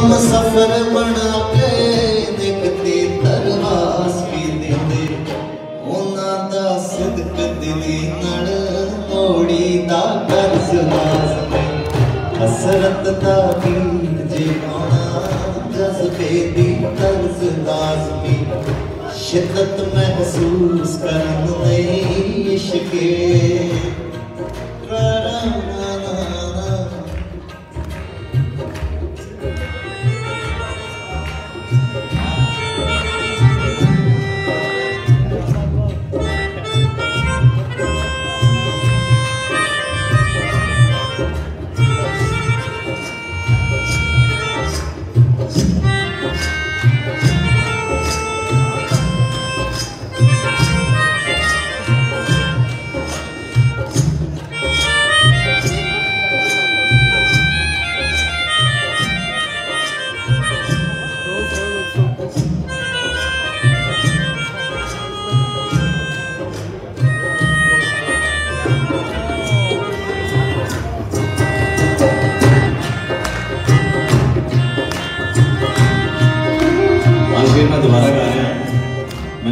ਹਮ ਸਫਰ ਬਣਾ ਕੇ ਨਿਕਤੀ ਤਰਵਾਸ ਵੀ ਦਿੰਦੇ। ਉਹਨਾਂ ਦਾ ਸਦਕ ਦਿਲੀ ਨੜ ਮੋੜੀ ਦਾ ਕਰਜ਼ ਲਾਜ਼ਮੀ। ਹਸਰਤ ਦਾ ਗੀਤ ਜੇ ਗਾਉਣਾ ਜਜ਼ਬੇ ਦੀ ਤਰਜ਼ ਲਾਜ਼ਮੀ। ਸ਼ਿੱਦਤ ਮਹਿਸੂਸ ਕਰਨ ਲਈ ਇਸ਼ਕੇ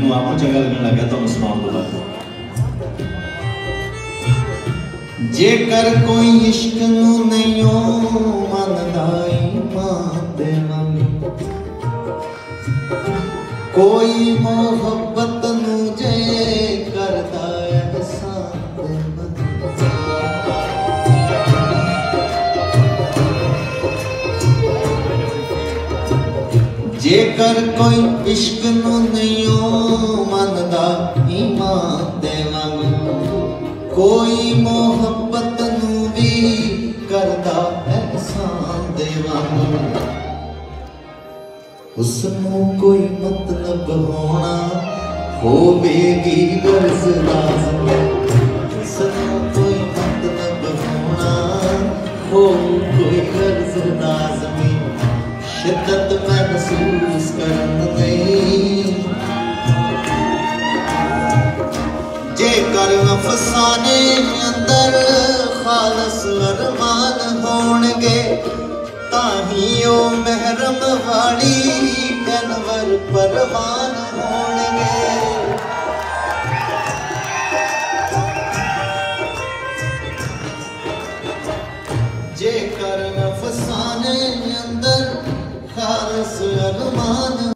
ਮੈਨੂੰ ਆਪ ਨੂੰ ਚੰਗਾ ਲੱਗਣ ਲੱਗਾ ਤੁਹਾਨੂੰ ਸੁਣਾਉਣ ਤੋਂ ਬਾਅਦ ਜੇਕਰ ਕੋਈ ਇਸ਼ਕ ਨੂੰ ਨਹੀਂ ਮੰਨਦਾ ਈਮਾਨ ਦੇ ਮੰਨ ਕੋਈ ਮੁਹੱਬਤ ਜੇਕਰ ਕੋਈ ਇਸ਼ਕ ਨੂੰ ਨਹੀਂ ਮੰਨਦਾ, ਈਮਾਨ ਦੇ ਵਾਂਗ ਕੋਈ ਮੁਹੱਬਤ ਨੂੰ ਵੀ ਕਰਦਾ, ਅਹਿਸਾਨ ਦੇ ਵਾਂਗ ਉਸ ਨੂੰ ਕੋਈ ਮਤਲਬ ਹੋਣਾ ਹੋਵੇਗੀ ਗਰਜ਼ ਲਾਜ਼ਮ ਉਸ ਨੂੰ ਕੋਈ ਮਤਲਬ ਹੋਣਾ ਹੋ ਕੋਈ ਗਰਜ਼ ਲਾਜ਼ਮੀ ਸ਼ਿੱਦਤ ਮਹਿਸੂਸ ਕਰਨ ਲਈ ਜੇਕਰ ਅਫਸਾਨੇ ਅੰਦਰ ਖਾਲਸ ਅਰਮਾਨ ਹੋਣਗੇ ਤਾਂ ਹੀ ਉਹ ਮਹਿਰਮ ਵਾਲੀ ਕਨਵਰ ਪਰਵਾਨ ਹੋਣਗੇ। ਜੇਕਰ ਅਫਸਾਨੇ ਅੰਦਰ karısı yanıma